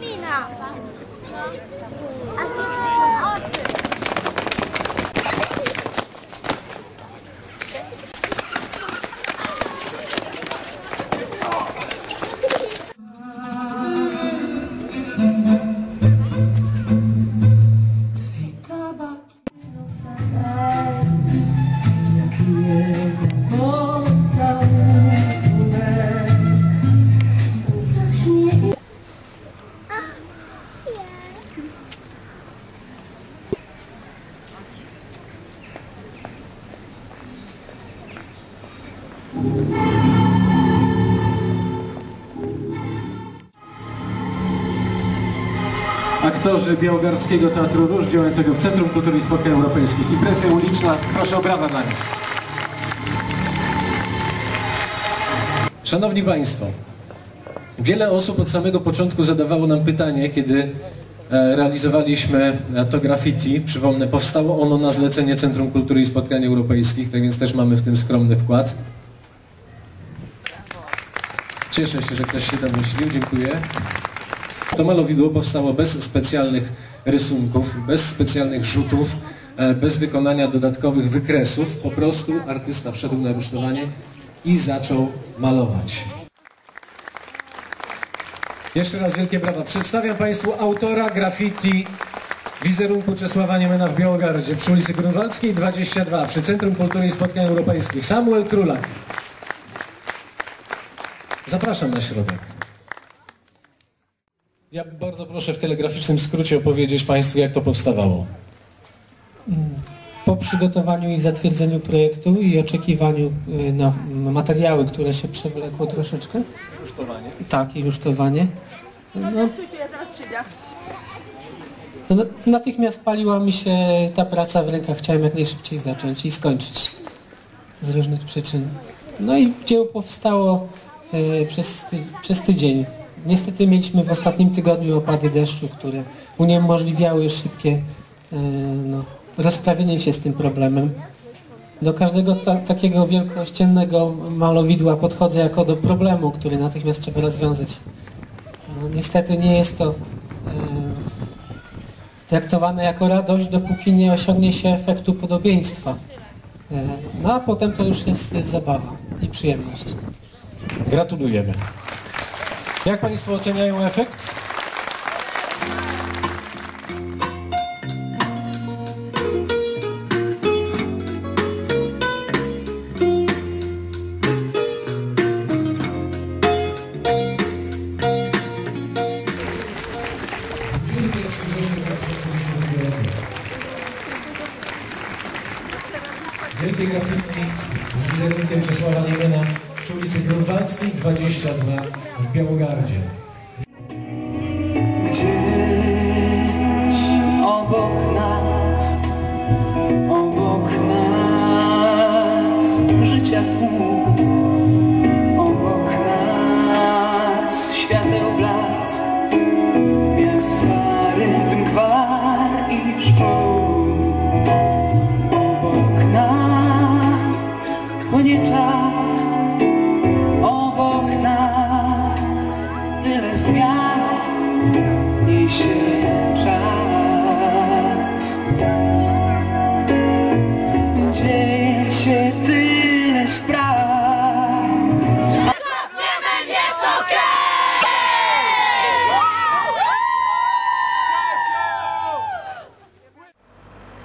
蜜呢？啊，Aktorzy Białogarskiego Teatru Róż działającego w Centrum Kultury i Spotkań Europejskich. Impreza uliczna, proszę o brawa dla nich. Szanowni Państwo, wiele osób od samego początku zadawało nam pytanie, kiedy e, realizowaliśmy to graffiti. Przypomnę, powstało ono na zlecenie Centrum Kultury i Spotkań Europejskich, tak więc też mamy w tym skromny wkład. Cieszę się, że ktoś się domyślił, dziękuję. To malowidło powstało bez specjalnych rysunków, bez specjalnych rzutów, e, bez wykonania dodatkowych wykresów. Po prostu artysta wszedł na rusztowanie i zaczął malować. Jeszcze raz wielkie brawa. Przedstawiam Państwu autora graffiti wizerunku Czesława Niemena w Białogardzie przy ulicy Grunwaldzkiej 22 przy Centrum Kultury i Spotkań Europejskich. Samuel Królak. Zapraszam na środek. Ja bardzo proszę w telegraficznym skrócie opowiedzieć Państwu, jak to powstawało. Po przygotowaniu i zatwierdzeniu projektu i oczekiwaniu y, na materiały, które się przewlekło troszeczkę, Rusztowanie. tak, i rusztowanie, no, Stójcie, ja zaraz przyjdę. no, natychmiast paliła mi się ta praca w rękach. Chciałem jak najszybciej zacząć i skończyć z różnych przyczyn. No i dzieło powstało y, przez, ty, przez tydzień. Niestety mieliśmy w ostatnim tygodniu opady deszczu, które uniemożliwiały szybkie y, no, rozprawienie się z tym problemem. Do każdego ta, takiego wielkościennego malowidła podchodzę jako do problemu, który natychmiast trzeba rozwiązać. No, niestety nie jest to e, traktowane jako radość, dopóki nie osiągnie się efektu podobieństwa. E, no a potem to już jest e, zabawa i przyjemność. Gratulujemy. Jak Państwo oceniają efekt? Wielkie graffiti z wizerunkiem Czesława Niemena przy ulicy Grunwaldzkiej 22 w Białogardzie.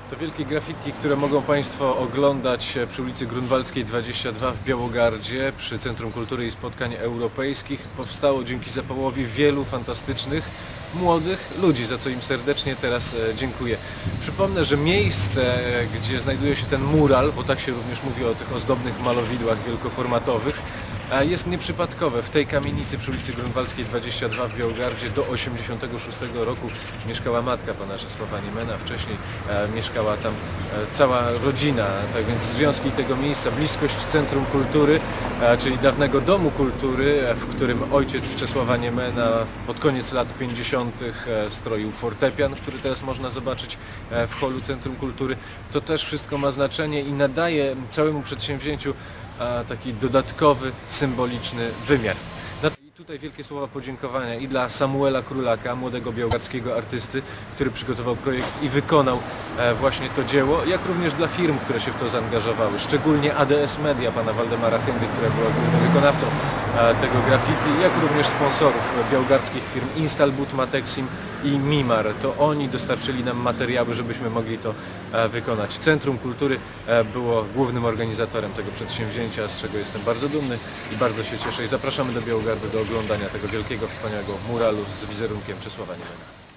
To wielkie graffiti, które mogą Państwo oglądać przy ulicy Grunwaldzkiej 22 w Białogardzie przy Centrum Kultury i Spotkań Europejskich powstało dzięki zapałowi wielu fantastycznych młodych ludzi, za co im serdecznie teraz e, dziękuję. Przypomnę, że miejsce, e, gdzie znajduje się ten mural, bo tak się również mówi o tych ozdobnych malowidłach wielkoformatowych, jest nieprzypadkowe. W tej kamienicy przy ulicy Grunwaldzkiej 22 w Białogardzie do 86 roku mieszkała matka pana Czesława Niemena. Wcześniej e, mieszkała tam e, cała rodzina. Tak więc związki tego miejsca, bliskość Centrum Kultury, e, czyli dawnego Domu Kultury, w którym ojciec Czesława Niemena pod koniec lat 50. e, stroił fortepian, który teraz można zobaczyć w holu Centrum Kultury. To też wszystko ma znaczenie i nadaje całemu przedsięwzięciu taki dodatkowy, symboliczny wymiar. I tutaj wielkie słowa podziękowania i dla Samuela Królaka, młodego białogardzkiego artysty, który przygotował projekt i wykonał e, właśnie to dzieło, jak również dla firm, które się w to zaangażowały, szczególnie ADS Media, pana Waldemara Hendy, która była głównym wykonawcą tego graffiti, jak również sponsorów białogardzkich firm Instalbut, Matexim i Mimar. To oni dostarczyli nam materiały, żebyśmy mogli to e, wykonać. Centrum Kultury e, było głównym organizatorem tego przedsięwzięcia, z czego jestem bardzo dumny i bardzo się cieszę. I zapraszamy do Białogardy do oglądania tego wielkiego, wspaniałego muralu z wizerunkiem Czesława Niemena.